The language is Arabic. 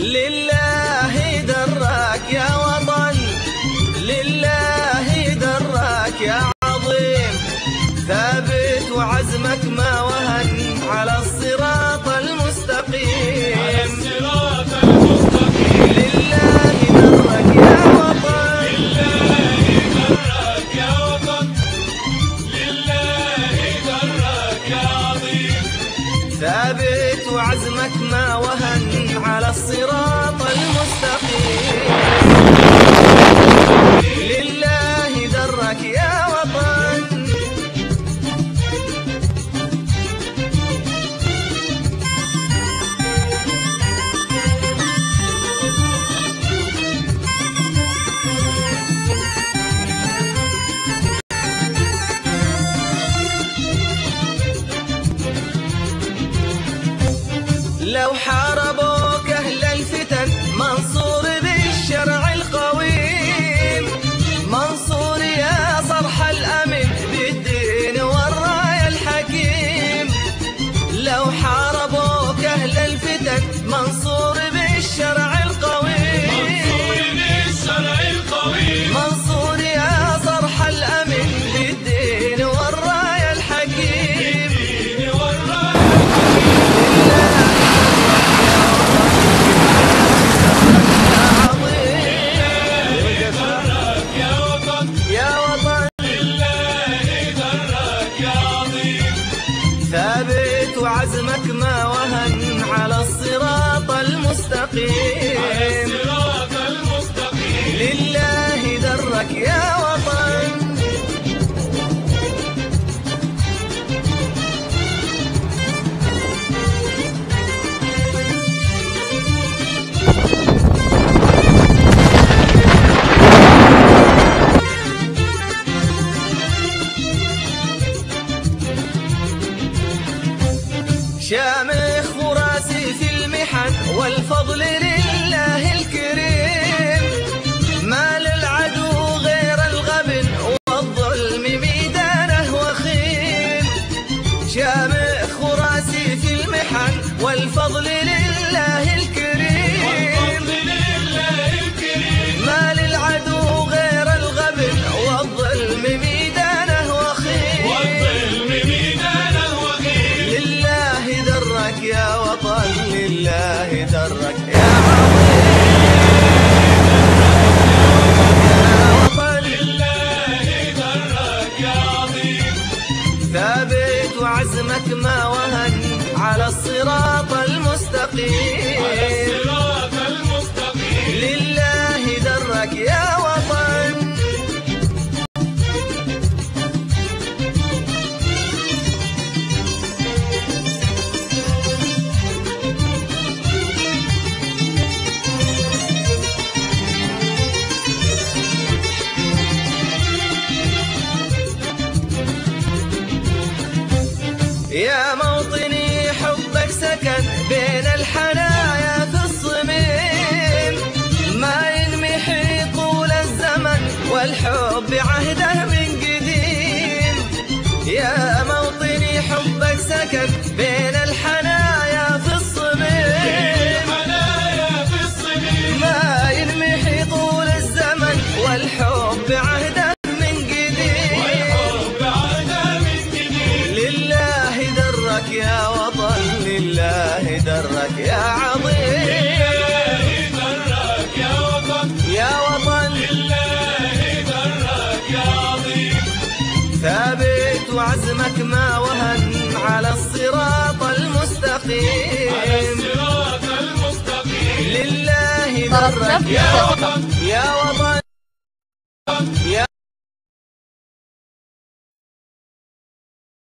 لله دراك يا وطن لله دراك يا عظيم. ثابت وعزمك ما وهن على الصراط. لو حاربوا للشيخ في المحن والفضل لله. شرك يا ثابت وعزمك ما وهن على الصراط المستقيم. يا موطني حبك سكن بين الحنايا في الصميم. ما ينمحي طول الزمن والحب بعهده من قديم. يا موطني حبك سكن بين وطن لله درك يا عظيم. لله درك يا وطن. يا وطن لله درك يا عظيم ثابت وعزمك ما وهن على الصراط المستقيم. على الصراط المستقيم لله درك يا وطن. يا وطن.